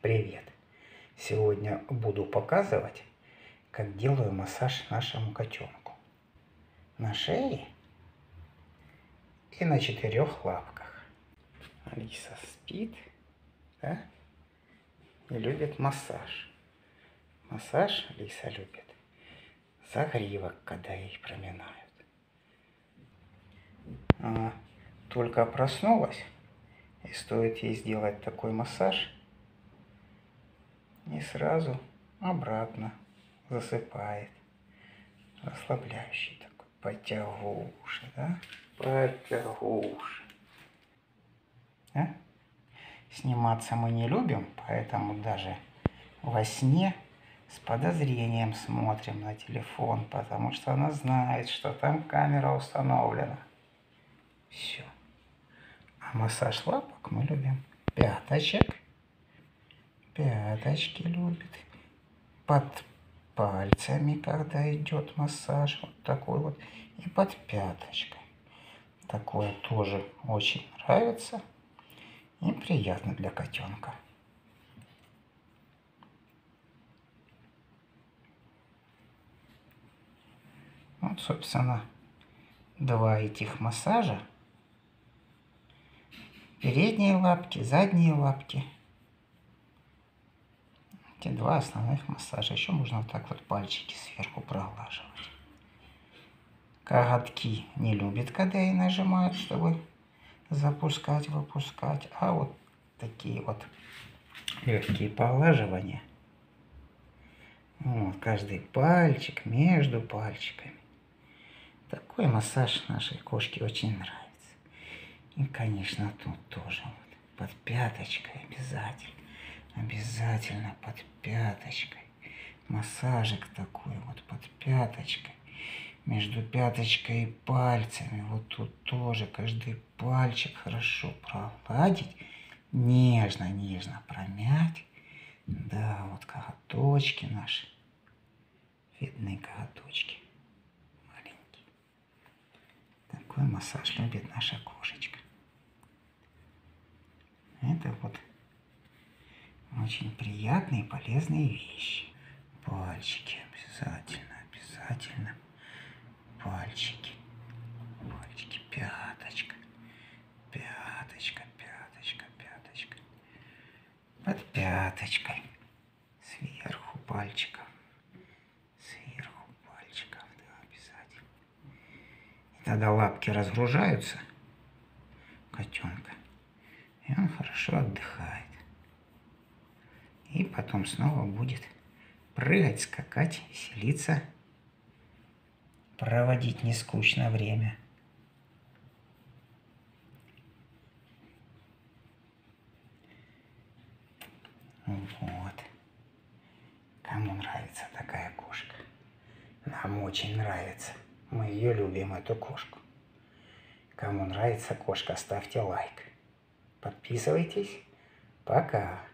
Привет! Сегодня буду показывать, как делаю массаж нашему котенку. На шее и на четырех лапках. Алиса спит, да? И любит массаж. Массаж Алиса любит. Загривок, когда ей проминают. Она только проснулась, и стоит ей сделать такой массаж, и сразу обратно засыпает. Расслабляющий такой, потягуший, да? Потягуший. А? Сниматься мы не любим, поэтому даже во сне с подозрением смотрим на телефон, потому что она знает, что там камера установлена. Все. А массаж лапок мы любим. Пяточек. Пяточки любит. Под пальцами, когда идет массаж. Вот такой вот. И под пяточкой. Такое тоже очень нравится. И приятно для котенка. Вот, собственно, два этих массажа передние лапки, задние лапки. Эти два основных массажа. Еще можно вот так вот пальчики сверху проглаживать. Коготки не любит, когда и нажимают, чтобы запускать, выпускать. А вот такие вот легкие поглаживания. Вот, каждый пальчик между пальчиками. Такой массаж нашей кошке очень нравится. И, конечно, тут тоже вот под пяточкой обязательно. Обязательно под пяточкой. Массажик такой вот под пяточкой. Между пяточкой и пальцами. Вот тут тоже каждый пальчик хорошо прогладить. Нежно-нежно промять. Да, вот коготочки наши. Видны коготочки. Маленькие. Такой массаж любит наша кошечка. Это вот очень приятные и полезные вещи. Пальчики обязательно, обязательно. Пальчики. Пальчики, пяточка. Пяточка, пяточка, пяточка. Под пяточкой. Сверху пальчиков. Сверху пальчиков, да, обязательно. И тогда лапки разгружаются котенка и он хорошо отдыхает. И потом снова будет прыгать, скакать, веселиться, проводить нескучно время. Вот. Кому нравится такая кошка? Нам очень нравится. Мы ее любим, эту кошку. Кому нравится кошка, ставьте лайк. Подписывайтесь. Пока.